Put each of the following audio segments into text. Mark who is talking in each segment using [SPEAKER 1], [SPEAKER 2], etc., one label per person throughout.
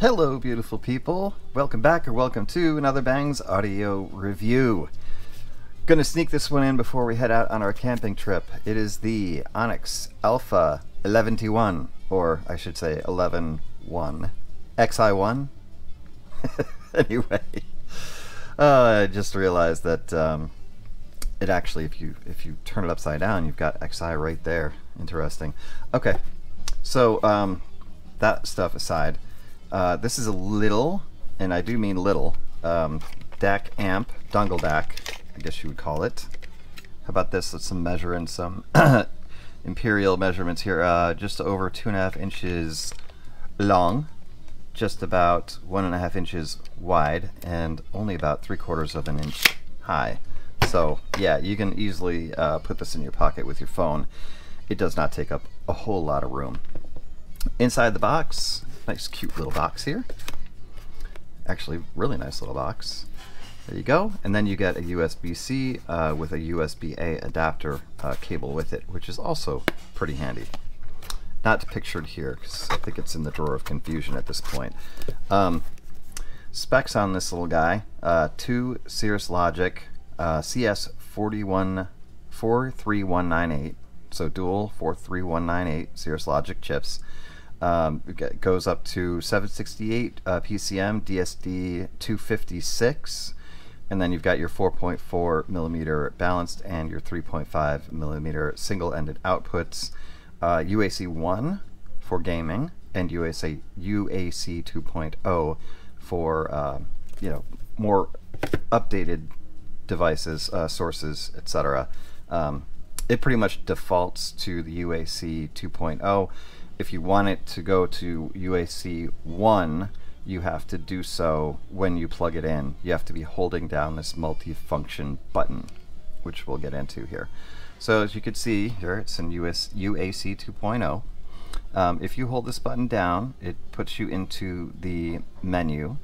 [SPEAKER 1] Hello, beautiful people. Welcome back or welcome to another Bangs audio review. Gonna sneak this one in before we head out on our camping trip. It is the ONIX Alpha 11T1, or I should say 11.1. XI1? anyway, uh, I just realized that um, it actually, if you if you turn it upside down, you've got XI right there. Interesting. Okay, so um, that stuff aside, uh, this is a little, and I do mean little, um, DAC amp, dongle DAC, I guess you would call it. How about this? Let's measure in some imperial measurements here. Uh, just over two and a half inches long, just about one and a half inches wide, and only about three quarters of an inch high. So yeah, you can easily uh, put this in your pocket with your phone. It does not take up a whole lot of room. Inside the box, nice cute little box here. Actually, really nice little box. There you go. And then you get a USB-C uh, with a USB-A adapter uh, cable with it, which is also pretty handy. Not pictured here, because I think it's in the drawer of confusion at this point. Um, specs on this little guy. Uh, two Cirrus Logic uh, CS41 43198, so dual 43198 Cirrus Logic chips. Um, it goes up to 768 uh, PCM, DSD 256, and then you've got your 4.4 millimeter balanced and your 3.5 millimeter single-ended outputs. Uh, UAC 1 for gaming and UAC UAC 2.0 for uh, you know more updated devices, uh, sources, etc. Um, it pretty much defaults to the UAC 2.0. If you want it to go to UAC 1, you have to do so when you plug it in. You have to be holding down this multi-function button, which we'll get into here. So as you can see here, it's in US, UAC 2.0. Um, if you hold this button down, it puts you into the menu.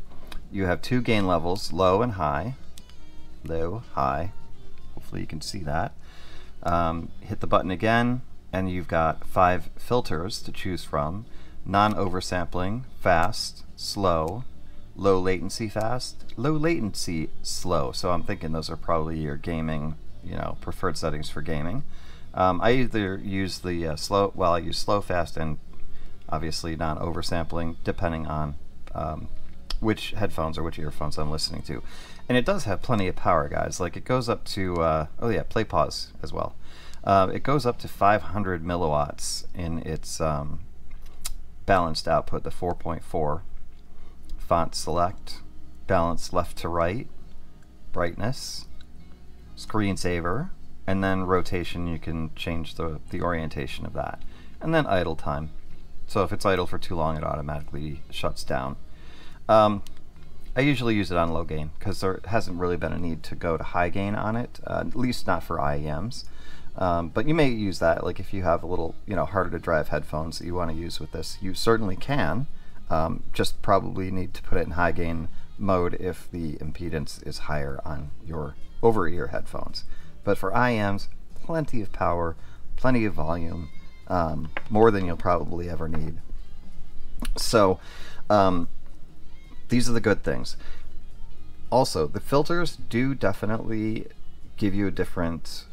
[SPEAKER 1] You have two gain levels, low and high low, high. Hopefully you can see that. Um, hit the button again, and you've got five filters to choose from. Non-oversampling, fast, slow, low latency fast, low latency slow. So I'm thinking those are probably your gaming, you know, preferred settings for gaming. Um, I either use the uh, slow, well, I use slow, fast, and obviously non-oversampling, depending on um, which headphones or which earphones I'm listening to. And it does have plenty of power, guys. Like it goes up to, uh, oh yeah, play pause as well. Uh, it goes up to 500 milliwatts in its um, balanced output, the 4.4. Font select, balance left to right, brightness, screensaver, and then rotation, you can change the, the orientation of that. And then idle time. So if it's idle for too long, it automatically shuts down. Um, I usually use it on low gain because there hasn't really been a need to go to high gain on it, uh, at least not for IEMs. Um, but you may use that, like if you have a little, you know, harder to drive headphones that you want to use with this, you certainly can. Um, just probably need to put it in high gain mode if the impedance is higher on your over-ear headphones. But for IEMs, plenty of power, plenty of volume, um, more than you'll probably ever need. So, um, these are the good things. Also, the filters do definitely give you a different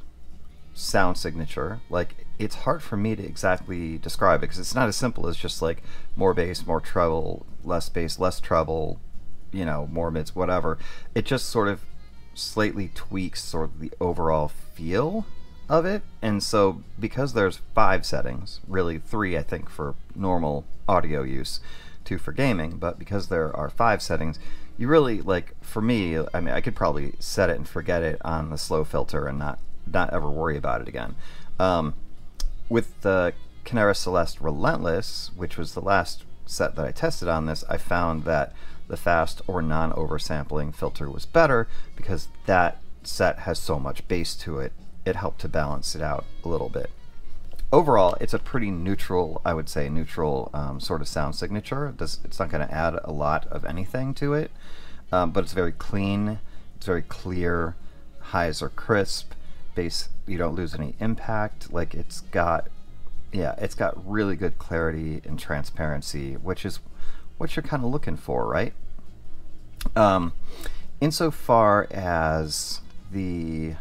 [SPEAKER 1] sound signature. Like, it's hard for me to exactly describe it because it's not as simple as just like more bass, more treble, less bass, less treble, you know, more mids, whatever. It just sort of slightly tweaks sort of the overall feel of it. And so, because there's five settings, really three, I think, for normal audio use, two for gaming, but because there are five settings, you really like for me. I mean, I could probably set it and forget it on the slow filter and not not ever worry about it again. Um, with the Kinera Celest Relentless, which was the last set that I tested on this, I found that the fast or non-oversampling filter was better because that set has so much bass to it. It helped to balance it out a little bit overall, it's a pretty neutral, I would say, neutral um, sort of sound signature. It's not going to add a lot of anything to it, um, but it's very clean, it's very clear, highs are crisp, bass, you don't lose any impact. Like it's got, yeah, it's got really good clarity and transparency, which is what you're kind of looking for, right? Um, insofar as the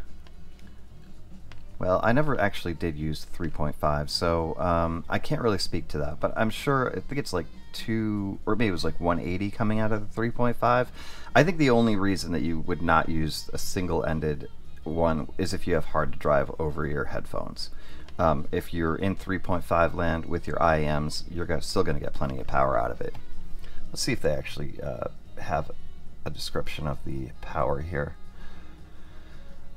[SPEAKER 1] well, I never actually did use 3.5, so um, I can't really speak to that. But I'm sure, I think it's like 2, or maybe it was like 180 coming out of the 3.5. I think the only reason that you would not use a single-ended one is if you have hard to drive over your headphones. Um, if you're in 3.5 land with your IEMs, you're still going to get plenty of power out of it. Let's see if they actually uh, have a description of the power here.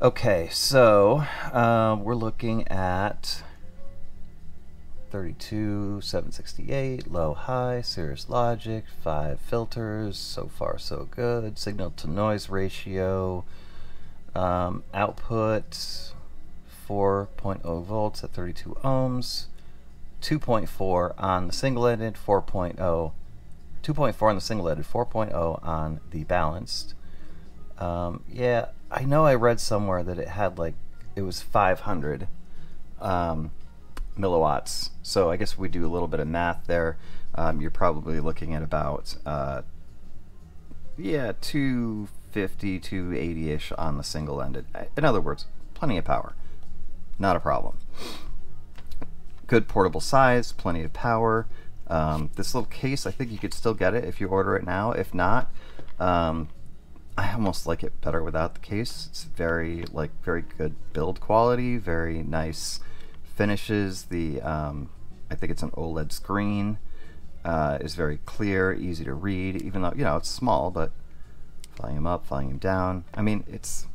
[SPEAKER 1] Okay, so uh, we're looking at 32, 768, low, high, Cirrus Logic, 5 filters, so far so good, signal to noise ratio, um, output 4.0 volts at 32 ohms, 2.4 on the single-ended, 4.0, 2.4 on the single-ended, 4.0 on the balanced. Um, yeah, I know I read somewhere that it had like it was 500 um, milliwatts. So I guess we do a little bit of math there. Um, you're probably looking at about uh, yeah 250 280 ish on the single ended. In other words, plenty of power, not a problem. Good portable size, plenty of power. Um, this little case, I think you could still get it if you order it now. If not, um, I almost like it better without the case. It's very like very good build quality, very nice finishes. The um, I think it's an OLED screen. Uh, is very clear, easy to read, even though you know it's small. But volume up, volume down. I mean, it's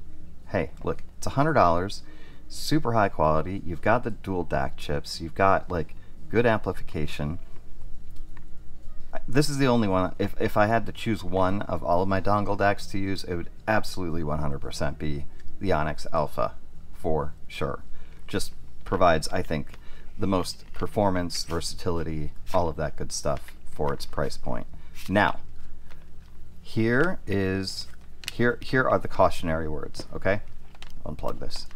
[SPEAKER 1] hey, look, it's a hundred dollars, super high quality. You've got the dual DAC chips. You've got like good amplification this is the only one. If, if I had to choose one of all of my dongle DACs to use, it would absolutely 100% be the ONIX Alpha for sure. Just provides, I think, the most performance, versatility, all of that good stuff for its price point. Now, here is here here are the cautionary words. Okay, unplug this.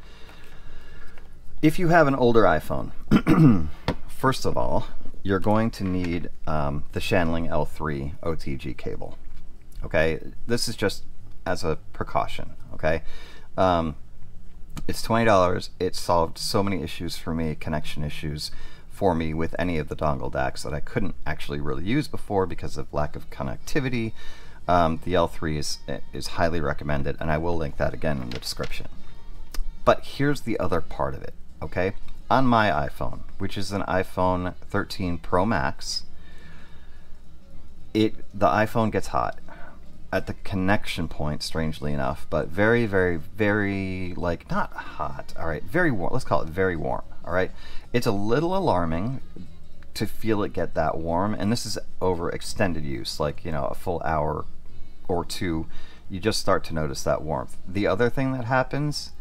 [SPEAKER 1] If you have an older iPhone, first of all, you're going to need um, the Shanling L3 OTG cable. Okay, this is just as a precaution. Okay, um, it's twenty dollars. It solved so many issues for me, connection issues for me with any of the dongle DACs that I couldn't actually really use before because of lack of connectivity. Um, the L3 is is highly recommended, and I will link that again in the description. But here's the other part of it. Okay, on my iPhone, which is an iPhone 13 Pro Max, it the iPhone gets hot at the connection point, strangely enough, but very, very, very like not hot. All right, very warm. Let's call it very warm. All right, it's a little alarming to feel it get that warm, and this is over extended use, like you know a full hour or two. You just start to notice that warmth. The other thing that happens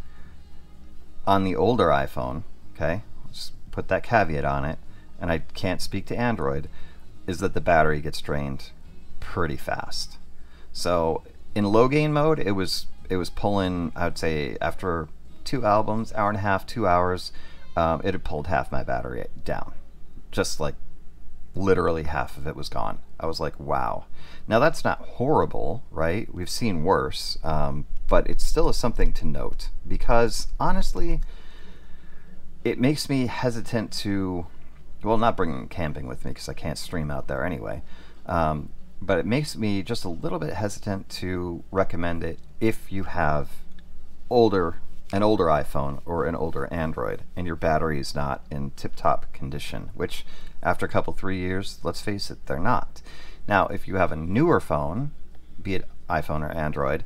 [SPEAKER 1] on the older iPhone okay, just put that caveat on it, and I can't speak to Android, is that the battery gets drained pretty fast. So in low gain mode, it was it was pulling. I would say after two albums, hour and a half, two hours, um, it had pulled half my battery down, just like literally half of it was gone. I was like, wow. Now that's not horrible, right? We've seen worse, um, but it still is something to note because honestly it makes me hesitant to, well, not bringing camping with me because I can't stream out there anyway. Um, but it makes me just a little bit hesitant to recommend it if you have older an older iPhone or an older Android and your battery is not in tip-top condition, which after a couple three years, let's face it, they're not. Now, if you have a newer phone, be it iPhone or Android,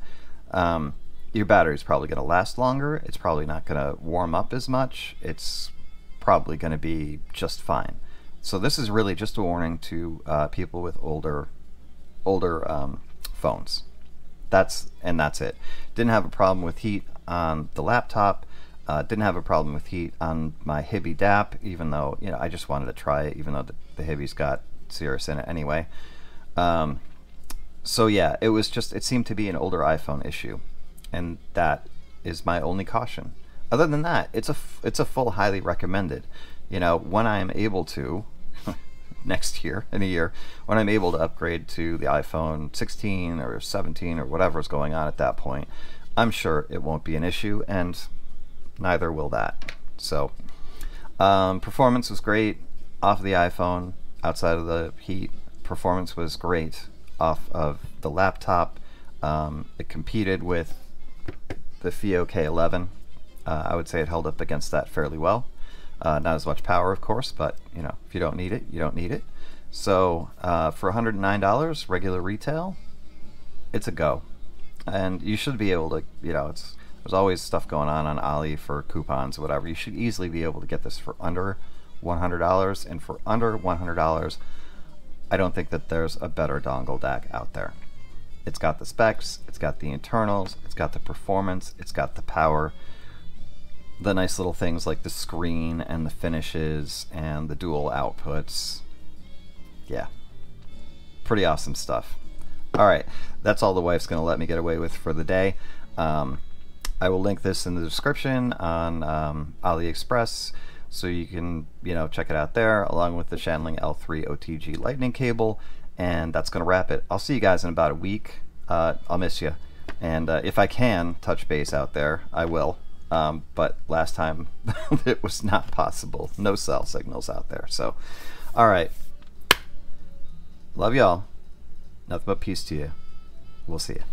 [SPEAKER 1] um, your battery is probably going to last longer. It's probably not going to warm up as much. It's probably going to be just fine. So this is really just a warning to uh, people with older, older um, phones. That's and that's it. Didn't have a problem with heat on the laptop. Uh, didn't have a problem with heat on my HiBy DAP, even though you know I just wanted to try it, even though the, the HiBy's got Cirrus in it anyway. Um, so yeah, it was just it seemed to be an older iPhone issue and that is my only caution. Other than that, it's a it's a full highly recommended. You know, when I am able to, next year, in a year, when I'm able to upgrade to the iPhone 16 or 17 or whatever is going on at that point, I'm sure it won't be an issue, and neither will that. So, um, performance was great off of the iPhone, outside of the heat. Performance was great off of the laptop. Um, it competed with the FiiO K11. Uh, I would say it held up against that fairly well. Uh, not as much power, of course, but you know, if you don't need it, you don't need it. So uh, for $109 regular retail, it's a go, and you should be able to. You know, it's there's always stuff going on on Ali for coupons or whatever. You should easily be able to get this for under $100, and for under $100, I don't think that there's a better dongle DAC out there. It's got the specs, it's got the internals, it's got the performance, it's got the power, the nice little things like the screen and the finishes and the dual outputs. Yeah, pretty awesome stuff. All right, that's all the wife's going to let me get away with for the day. Um, I will link this in the description on um, AliExpress so you can you know check it out there along with the Shanling L3 OTG lightning cable and that's gonna wrap it I'll see you guys in about a week uh, I'll miss you and uh, if I can touch base out there I will um, but last time it was not possible. No cell signals out there. So all right. Love y'all. Nothing but peace to you. We'll see you